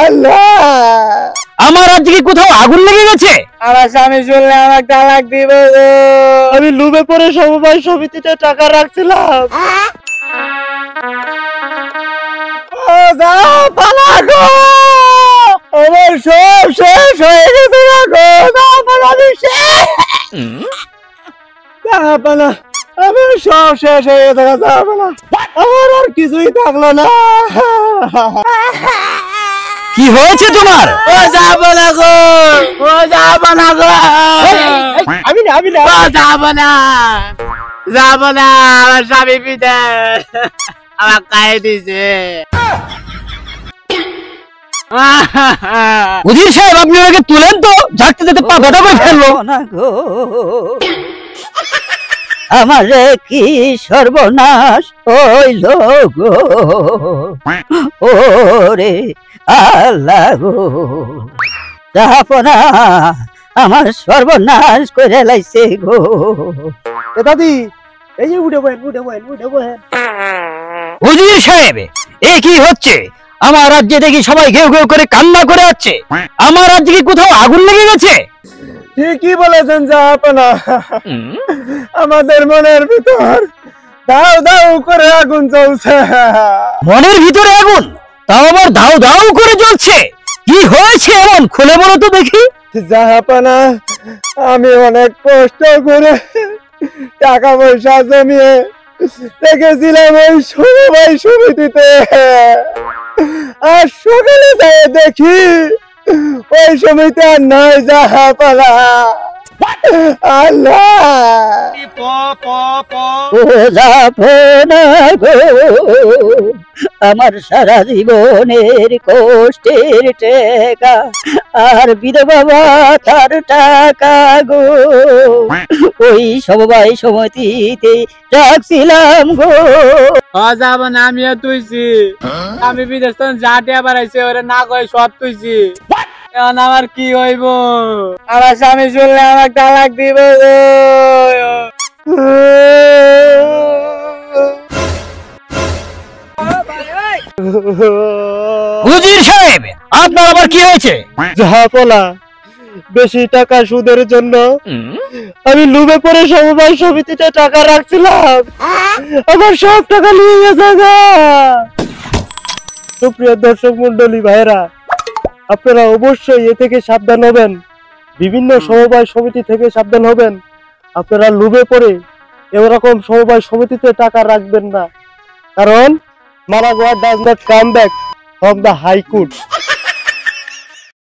আল্লাহ। আমার রাজ্যে কি কোথাও আগুন লেগে গেছে? আমার স্বামী শুনলে আমার তালাক দিবে আমি লুবে পরে সমবায় সমিতিতে টাকা রাখছিলাম। ও যা পালা আমার সব শেষ হয়ে গেছে না গো। যা আমি শেষ। যা পালা। আমার সব শেষ হয়ে গেছে যা আমার আর কিছুই থাকল না। কি হয়েছে তোমার? ও যাব না গো ও যাব না গো। আমি না আমি না। ও যাব না যাব না আমার স্বামী পিঠে আমার খাই দিছে। উজির সাহেব আপনি ওনাকে তুলেন তো ঝাড়তে যেতে পা ফেলল। না গো। আমার কি সর্বনাশ হইল গো? ওরে আল্লাহ। গো যাপনা আমার সর্বনাশ করে লাইছে গো। এ দাদি এই যে উঠে বহেন উঠে বহেন উঠে বহেন উজির সাহেব এ কি হচ্ছে? আমার রাজ্যে দেখি সবাই ঘেউ ঘেউ করে কান্না করে যাচ্ছে আমার রাজ্যে কি কোথাও আগুন লেগে গেছে? ঠিকই বলেছেন জাহাপনা আমাদের মনের ভিতর দাও দাও করে আগুন চলছে মনের ভিতরে আগুন? তাও আবার দাও দাও করে জ্বলছে? কি হয়েছে এমন? খুলে বলো তো দেখি। জাহাপনা আমি অনেক কষ্ট করে টাকা পয়সা জমিয়ে রেখেছিলাম ওই সমবায় সমিতিতে। আর সকালে যাই দেখি ওই আর নয় যাপনা গো। আমার সারা জীবনের কষ্টের টেকা আর বিধবা তার টাকা গো। ওই সবাই সমিতিতে রাখছিলাম গো। যাব না আমিও তুইছি। আমি বিদেশ যা টিয়া বাড়াইছে ওরে না কয়ে সব তুইছি। এখন আমার কি হইব? আমার স্বামী শুনলে আমার তালাক দিবে। গো। সাহেব আপনার আবার কি হয়েছে? বেশি টাকা সুদের জন্য আমি লুবে পরে সমবায় সমিতিতে টাকা রাখছিলাম। আমার সব টাকা নিয়ে গেছে গা। সুপ্রিয় দর্শক মন্ডলী ভাইরা আপনারা অবশ্যই এ থেকে সাবধান হবেন। বিভিন্ন সমবায় সমিতি থেকে সাবধান হবেন। আপনারা লুবে পড়ে এরকম সমবায় সমিতিতে টাকা রাখবেন না। কারণ মারা মারাগোয়া does not come back from the high court